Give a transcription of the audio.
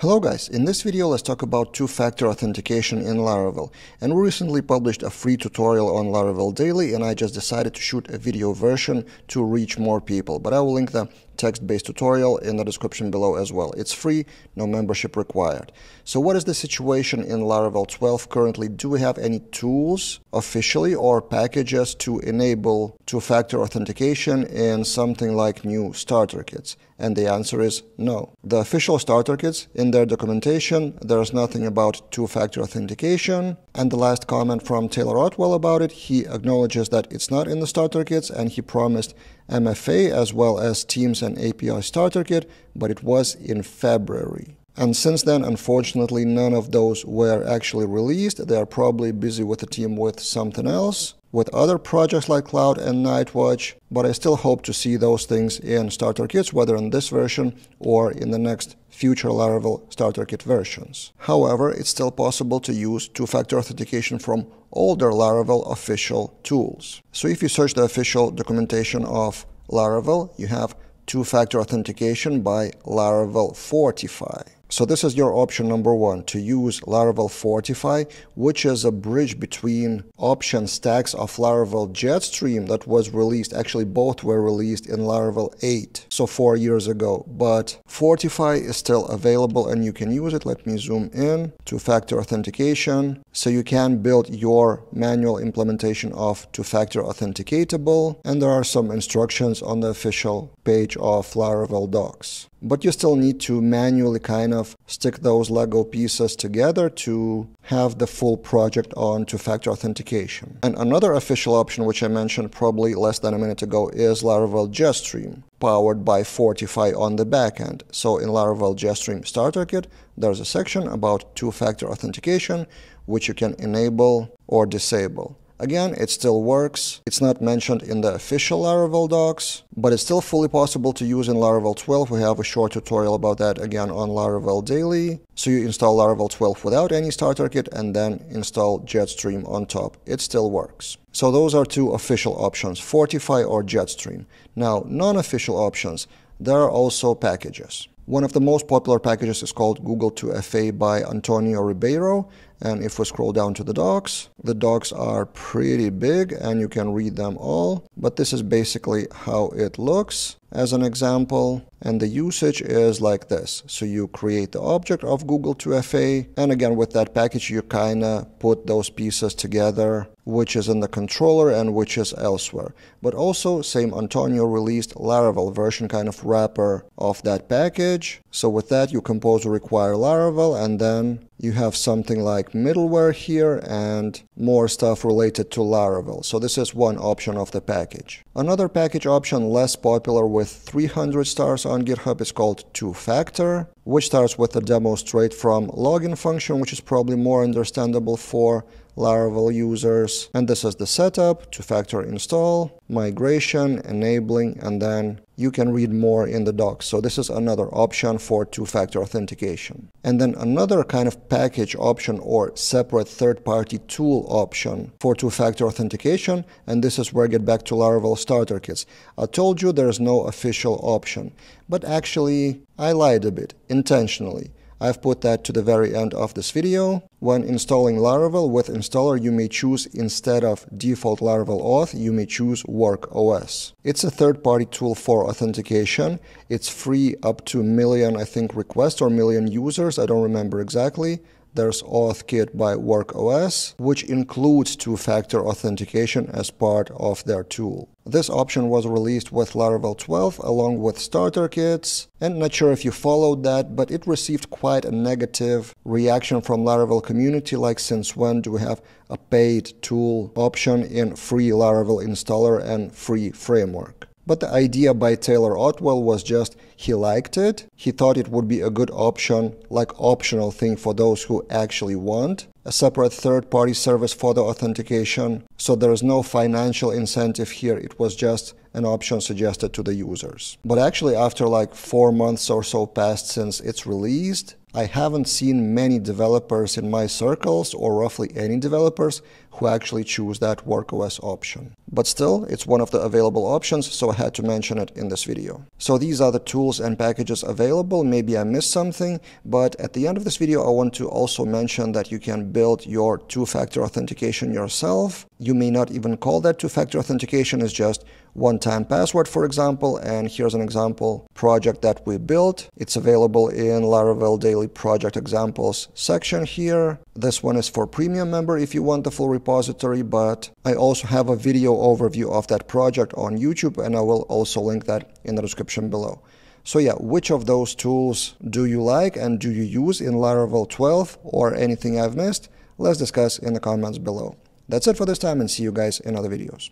Hello guys, in this video let's talk about two-factor authentication in Laravel. And we recently published a free tutorial on Laravel Daily and I just decided to shoot a video version to reach more people. But I will link the text-based tutorial in the description below as well. It's free, no membership required. So what is the situation in Laravel 12 currently? Do we have any tools officially or packages to enable two-factor authentication in something like new starter kits? And the answer is no. The official starter kits, in their documentation, there's nothing about two-factor authentication. And the last comment from Taylor Otwell about it, he acknowledges that it's not in the starter kits and he promised MFA as well as Teams and API starter kit, but it was in February. And since then, unfortunately, none of those were actually released. They are probably busy with the team with something else, with other projects like Cloud and Nightwatch, but I still hope to see those things in starter kits, whether in this version or in the next future Laravel starter kit versions. However, it's still possible to use two-factor authentication from older Laravel official tools. So if you search the official documentation of Laravel, you have two-factor authentication by Laravel Fortify. So this is your option number one, to use Laravel Fortify, which is a bridge between option stacks of Laravel Jetstream that was released, actually both were released in Laravel 8, so four years ago. But Fortify is still available and you can use it. Let me zoom in, two-factor authentication. So you can build your manual implementation of two-factor authenticatable, and there are some instructions on the official page of Laravel docs but you still need to manually kind of stick those Lego pieces together to have the full project on two-factor authentication. And another official option, which I mentioned probably less than a minute ago, is Laravel Jetstream, powered by Fortify on the backend. So in Laravel Jetstream Starter Kit, there's a section about two-factor authentication, which you can enable or disable. Again, it still works. It's not mentioned in the official Laravel docs, but it's still fully possible to use in Laravel 12. We have a short tutorial about that again on Laravel Daily. So you install Laravel 12 without any starter kit and then install Jetstream on top. It still works. So those are two official options, Fortify or Jetstream. Now, non-official options, there are also packages. One of the most popular packages is called Google 2FA by Antonio Ribeiro. And if we scroll down to the docs, the docs are pretty big and you can read them all. But this is basically how it looks as an example. And the usage is like this. So you create the object of Google 2FA. And again, with that package, you kind of put those pieces together, which is in the controller and which is elsewhere. But also, same Antonio released Laravel version kind of wrapper of that package. So with that, you compose require Laravel and then you have something like middleware here and more stuff related to Laravel. So this is one option of the package. Another package option less popular with 300 stars on GitHub is called two-factor, which starts with a demo straight from login function, which is probably more understandable for Laravel users. And this is the setup, two-factor install, migration, enabling, and then you can read more in the docs. So this is another option for two-factor authentication. And then another kind of package option or separate third-party tool option for two-factor authentication. And this is where I get back to Laravel starter kits. I told you there is no official option, but actually I lied a bit intentionally. I've put that to the very end of this video. When installing Laravel with installer, you may choose instead of default Laravel auth, you may choose WorkOS. It's a third-party tool for authentication. It's free up to million, I think, requests or million users. I don't remember exactly. There's AuthKit by WorkOS, which includes two-factor authentication as part of their tool. This option was released with Laravel 12 along with starter kits, and not sure if you followed that, but it received quite a negative reaction from Laravel community like since when do we have a paid tool option in free Laravel installer and free framework. But the idea by Taylor Otwell was just he liked it. He thought it would be a good option, like optional thing for those who actually want a separate third-party service for the authentication. So there is no financial incentive here. It was just an option suggested to the users. But actually after like four months or so passed since it's released, I haven't seen many developers in my circles, or roughly any developers, who actually choose that WorkOS option. But still, it's one of the available options, so I had to mention it in this video. So these are the tools and packages available. Maybe I missed something, but at the end of this video, I want to also mention that you can build your two-factor authentication yourself. You may not even call that two-factor authentication, it's just one-time password, for example. And here's an example project that we built. It's available in Laravel Daily Project Examples section here. This one is for premium member if you want the full repository, but I also have a video overview of that project on YouTube and I will also link that in the description below. So yeah, which of those tools do you like and do you use in Laravel 12 or anything I've missed? Let's discuss in the comments below. That's it for this time and see you guys in other videos.